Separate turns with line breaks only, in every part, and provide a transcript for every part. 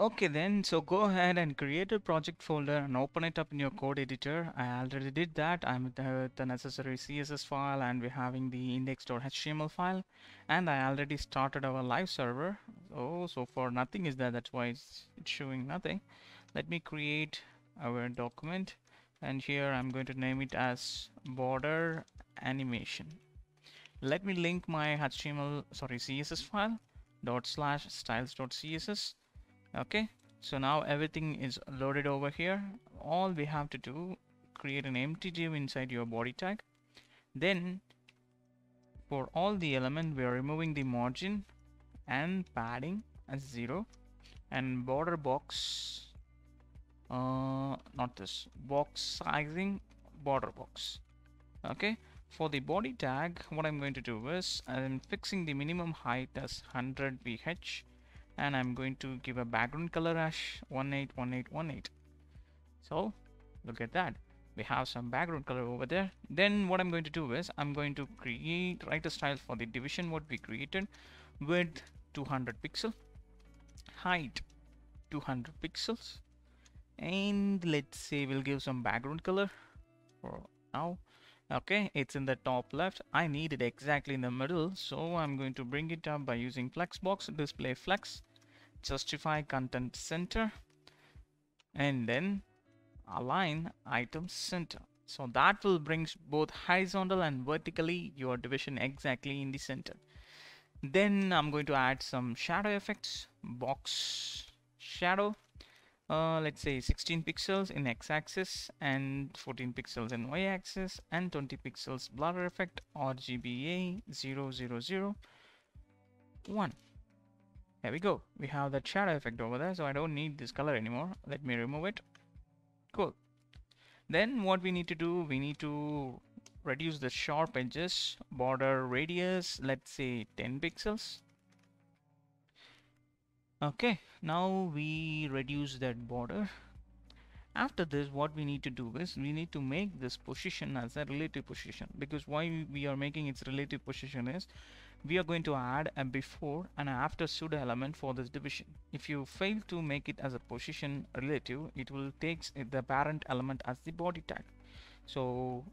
Okay then, so go ahead and create a project folder and open it up in your code editor. I already did that. I'm with the, necessary CSS file and we're having the index.html file and I already started our live server. Oh, so far nothing is there. That's why it's, showing nothing. Let me create our document and here I'm going to name it as border animation. Let me link my HTML, sorry, CSS file dot slash styles dot css okay so now everything is loaded over here. All we have to do create an empty div inside your body tag. Then for all the element we are removing the margin and padding as zero. And border box uh, not this box sizing border box. Okay for the body tag what I'm going to do is I'm fixing the minimum height as 100 VH and I'm going to give a background color as 181818 so look at that. We have some background color over there. Then what I'm going to do is I'm going to create write a style for the division what we created width 200 pixel height 200 pixels and let's say we'll give some background color for now. Okay it's in the top left. I need it exactly in the middle so I'm going to bring it up by using flexbox display flex justify content center and then align item center. So that will bring both horizontal and vertically your division exactly in the center. Then I'm going to add some shadow effects box shadow uh, let's say 16 pixels in x-axis and 14 pixels in y-axis and 20 pixels blur effect RGBA 000 1 there we go. We have that shadow effect over there, so I don't need this color anymore. Let me remove it. Cool. Then what we need to do, we need to reduce the sharp edges, border radius, let's say 10 pixels. Okay, now we reduce that border. After this, what we need to do is we need to make this position as a relative position because why we are making its relative position is we are going to add a before and after pseudo element for this division. If you fail to make it as a position relative, it will take the parent element as the body tag. So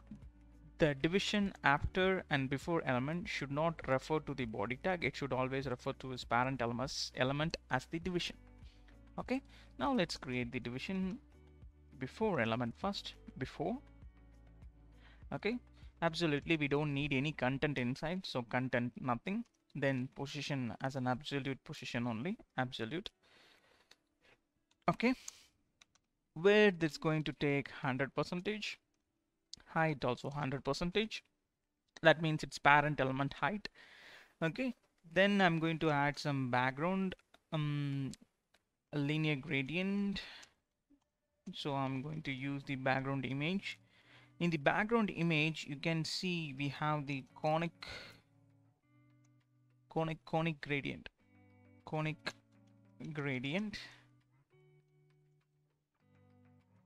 the division after and before element should not refer to the body tag. It should always refer to its parent element as the division. Okay, now let's create the division before element first, before. Okay, absolutely we don't need any content inside so content nothing. Then position as an absolute position only absolute. Okay? Where this going to take 100 percentage? Height also 100 percentage. That means it's parent element height. Okay? Then I'm going to add some background um, linear gradient so I'm going to use the background image. In the background image you can see we have the conic conic conic gradient. Conic gradient.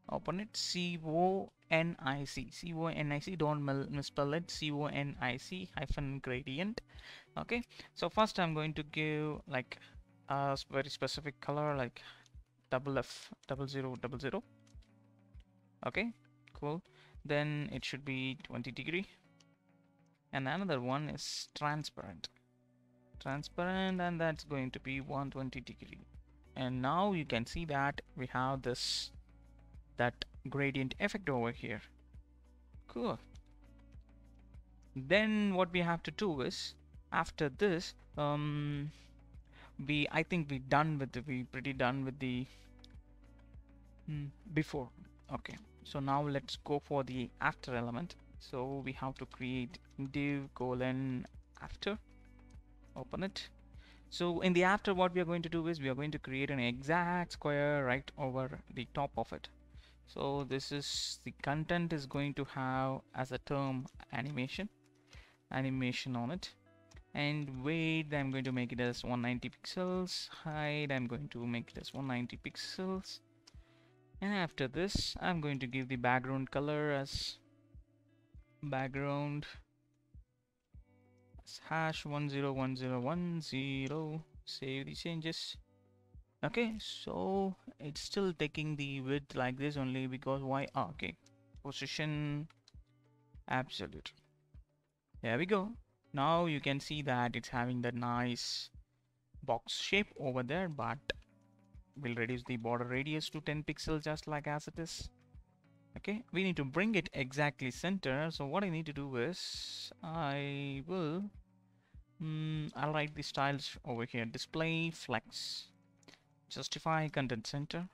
Open it. C O N I C. C O N I C. Don't misspell it. C O N I C hyphen gradient. Okay. So first I'm going to give like a very specific color like double F double zero double zero. Okay cool. Then it should be 20 degree. And another one is transparent. Transparent and that's going to be 120 degree. And now you can see that we have this that gradient effect over here. Cool. Then what we have to do is after this um we I think we done with the we pretty done with the hmm, before. Okay. So now let's go for the after element. So we have to create div colon after. Open it. So in the after what we are going to do is we are going to create an exact square right over the top of it. So this is the content is going to have as a term animation animation on it and weight I'm going to make it as 190 pixels. Height I'm going to make it as 190 pixels. And after this I'm going to give the background color as background as hash 101010 save the changes. Okay so it's still taking the width like this only because why? Ah, okay position absolute. There we go now you can see that it's having that nice box shape over there but we'll reduce the border radius to 10 pixels just like as it is. Okay we need to bring it exactly center. So what I need to do is I will mm, I'll write the styles over here. Display flex justify content center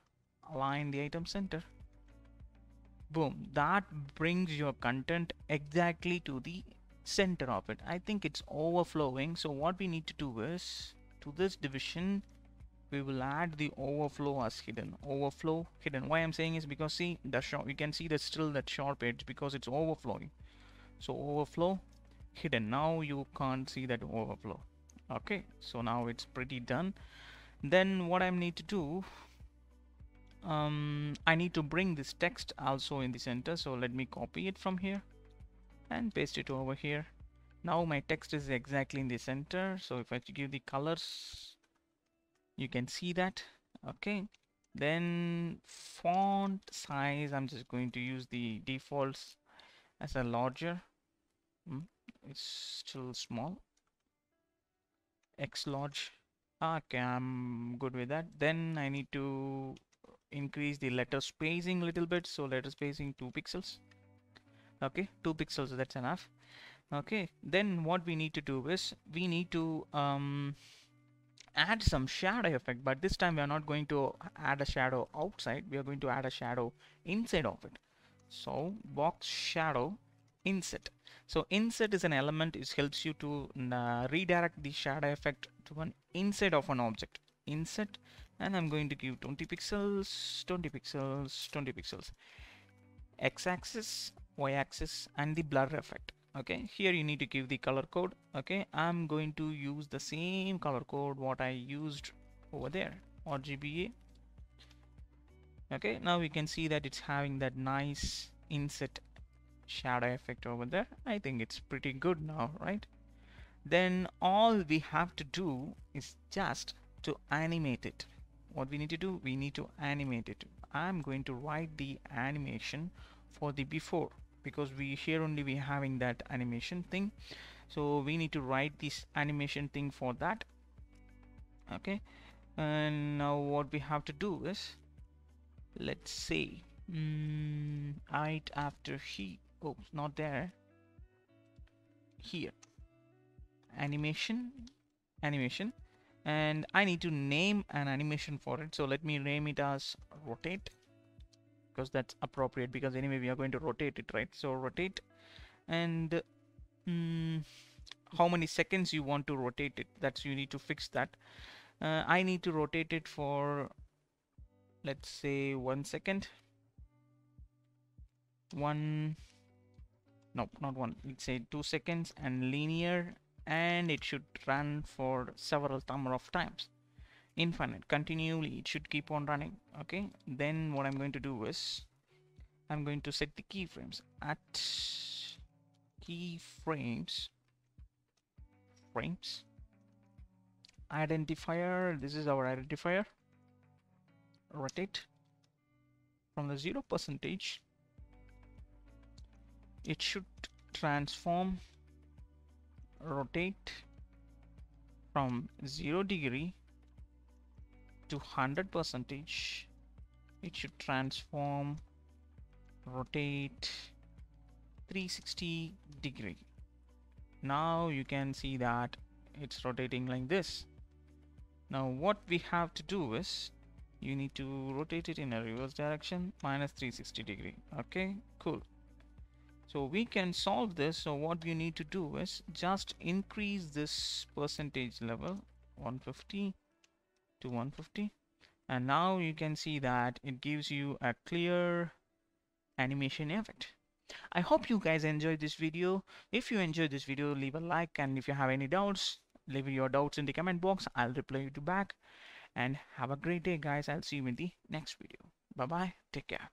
align the item center. Boom that brings your content exactly to the center of it. I think it's overflowing. So what we need to do is to this division we will add the overflow as hidden. Overflow hidden. Why I'm saying is because see the sharp, you can see that still that sharp edge because it's overflowing. So overflow hidden. Now you can't see that overflow. Okay so now it's pretty done. Then what I need to do um, I need to bring this text also in the center. So let me copy it from here and paste it over here. Now my text is exactly in the center so if I give the colors you can see that. Okay. Then font size I'm just going to use the defaults as a larger. Mm, it's still small. X large. Okay I'm good with that. Then I need to increase the letter spacing a little bit so letter spacing 2 pixels okay 2 pixels that's enough. Okay then what we need to do is we need to um, add some shadow effect but this time we are not going to add a shadow outside we are going to add a shadow inside of it. So box shadow inset. So inset is an element it helps you to uh, redirect the shadow effect to an inside of an object. Inset and I'm going to give 20 pixels 20 pixels 20 pixels. X-axis y-axis and the blur effect. Okay here you need to give the color code. Okay I'm going to use the same color code what I used over there RGBA okay now we can see that it's having that nice inset shadow effect over there. I think it's pretty good now right? Then all we have to do is just to animate it. What we need to do we need to animate it. I'm going to write the animation for the before because we here only we having that animation thing. So we need to write this animation thing for that. Okay. And now what we have to do is let's say mm, right after he oh not there. Here. Animation animation. And I need to name an animation for it. So let me name it as rotate because that's appropriate because anyway we are going to rotate it right? So rotate and mm, how many seconds you want to rotate it that's you need to fix that. Uh, I need to rotate it for let's say one second. One no not one let's say two seconds and linear and it should run for several number of times infinite continually it should keep on running okay? Then what I'm going to do is I'm going to set the keyframes. At keyframes frames identifier this is our identifier. Rotate from the zero percentage. It should transform. Rotate from 0 degree to 100 percentage it should transform rotate 360 degree. Now you can see that it's rotating like this. Now what we have to do is you need to rotate it in a reverse direction minus 360 degree. Okay cool. So we can solve this. So what you need to do is just increase this percentage level 150 to 150 and now you can see that it gives you a clear animation effect. I hope you guys enjoyed this video. If you enjoyed this video leave a like. And if you have any doubts leave your doubts in the comment box. I'll reply you back. And have a great day guys. I'll see you in the next video. Bye bye take care